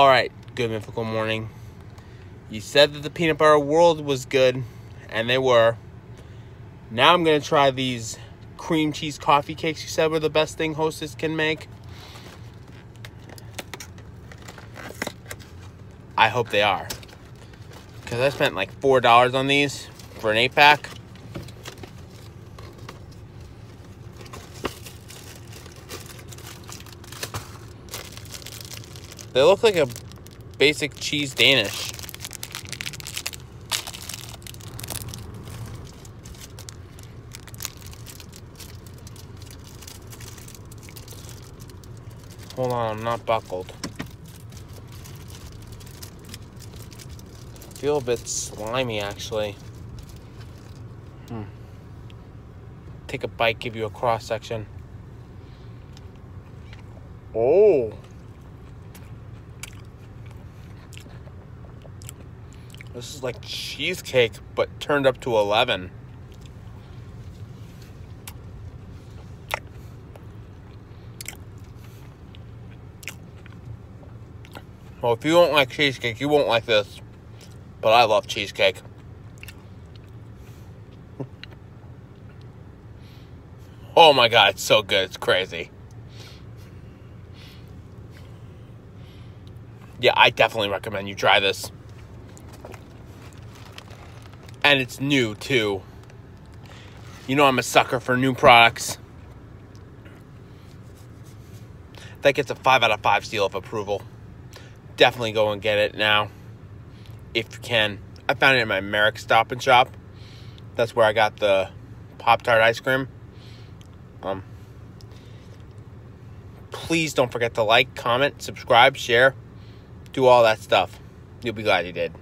All right, good mythical morning. You said that the peanut butter world was good, and they were. Now I'm gonna try these cream cheese coffee cakes. You said were the best thing Hostess can make. I hope they are, because I spent like four dollars on these for an eight pack. They look like a basic cheese Danish. Hold on, I'm not buckled. feel a bit slimy actually. Hmm. Take a bite, give you a cross section. Oh. This is like cheesecake, but turned up to 11. Well, if you don't like cheesecake, you won't like this. But I love cheesecake. oh my god, it's so good. It's crazy. Yeah, I definitely recommend you try this. And it's new, too. You know I'm a sucker for new products. That gets a 5 out of 5 seal of approval. Definitely go and get it now if you can. I found it in my Merrick Stop and Shop. That's where I got the Pop Tart ice cream. Um, please don't forget to like, comment, subscribe, share, do all that stuff. You'll be glad you did.